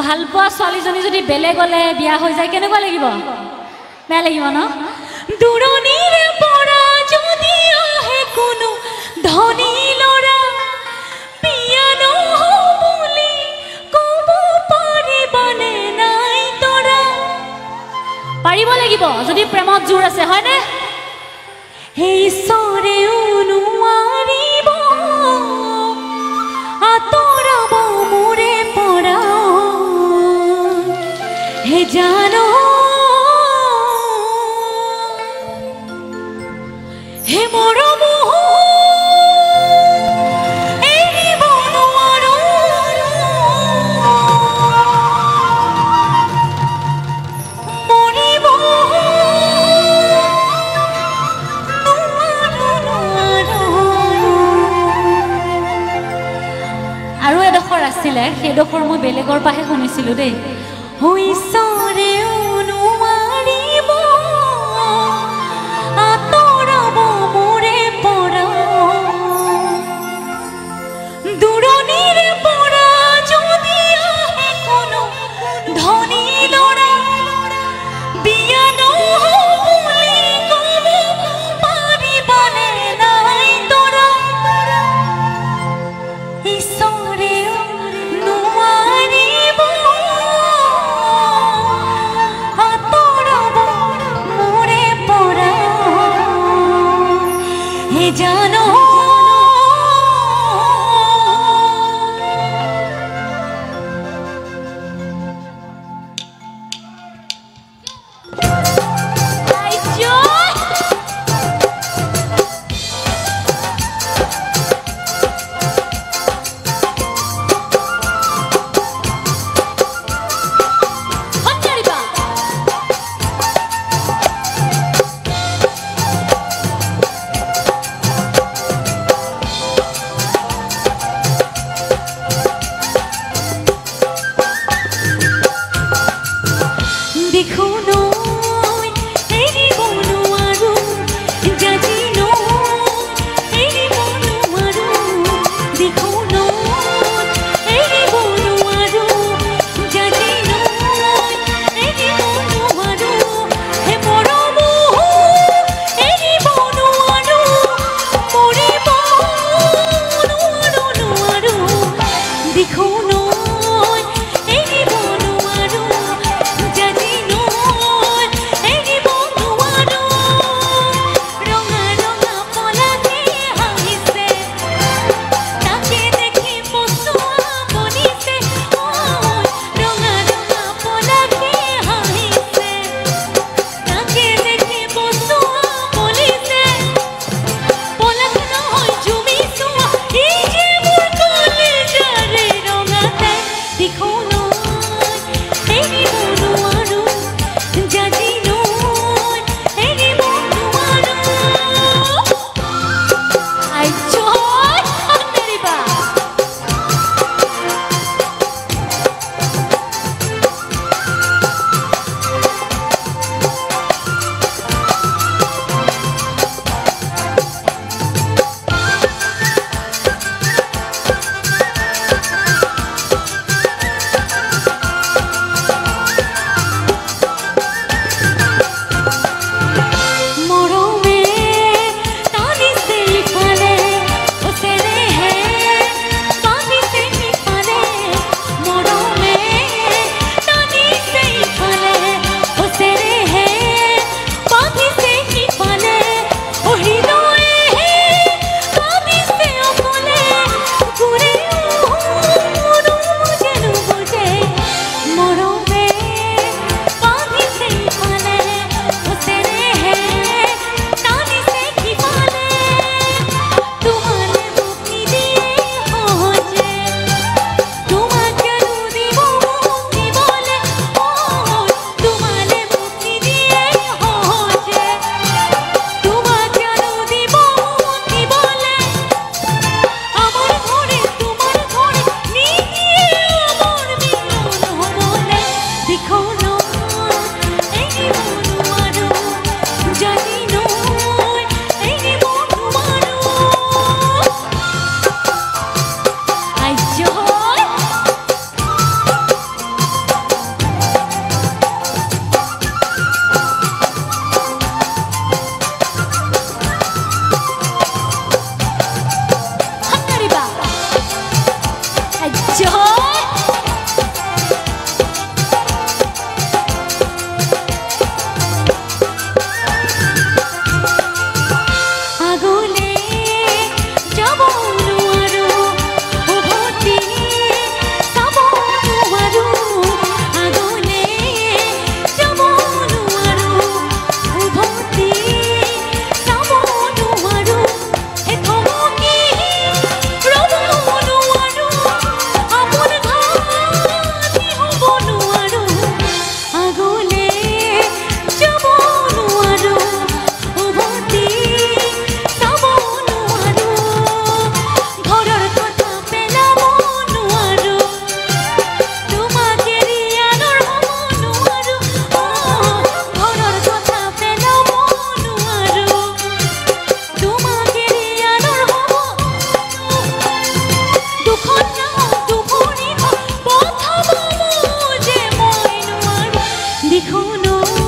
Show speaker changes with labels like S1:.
S1: ভালো পোৱা ছোৱালীজনী যদি বেলেগ বেলেগলে বিয়া হৈ যায় কেনেকুৱা লাগিব? বেয়া লাগিব ন? দূৰণিৰে পৰা যদি আহে কোনো ধনী ল'ৰা লাগিব। যদি প্ৰেমত জোৰ আছে হয়নে? সেই ঈশ্বৰেও নোৱাৰিব আঁতৰাব মোৰে পৰা। হে যা আছিলে সেইডোখৰ মই বেলেগৰ পৰাহে শুনিছিলোঁ দেই। হুইছ जानो Oh. 集合 no.